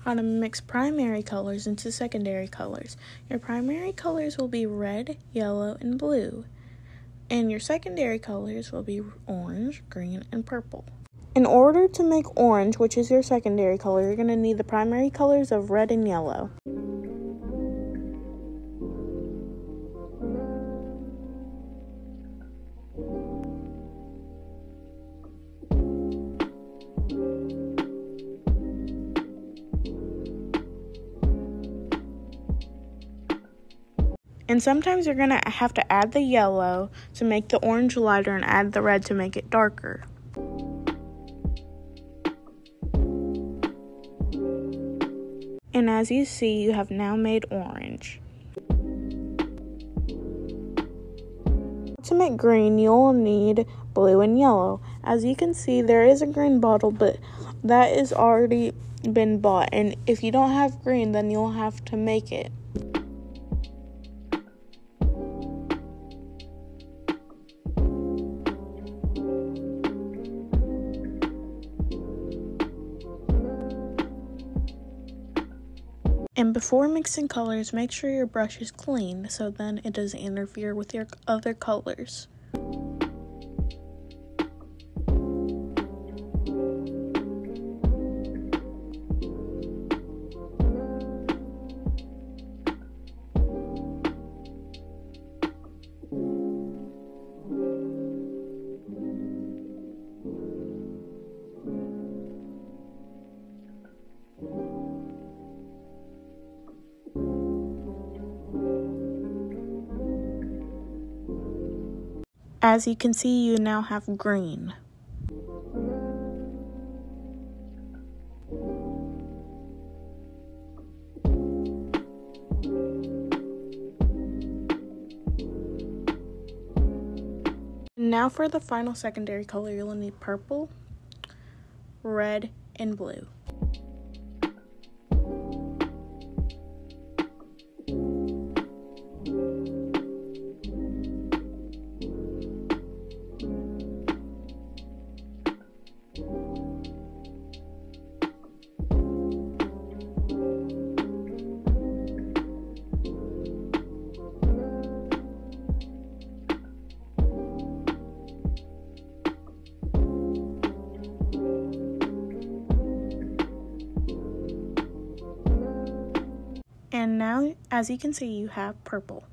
how to mix primary colors into secondary colors. Your primary colors will be red, yellow, and blue, and your secondary colors will be orange, green, and purple. In order to make orange, which is your secondary color, you're going to need the primary colors of red and yellow. And sometimes you're going to have to add the yellow to make the orange lighter and add the red to make it darker. And as you see, you have now made orange. To make green, you'll need blue and yellow. As you can see, there is a green bottle, but that is already been bought. And if you don't have green, then you'll have to make it. And before mixing colors, make sure your brush is clean so then it doesn't interfere with your other colors. As you can see, you now have green. Now for the final secondary color, you'll need purple, red, and blue. Now, as you can see, you have purple.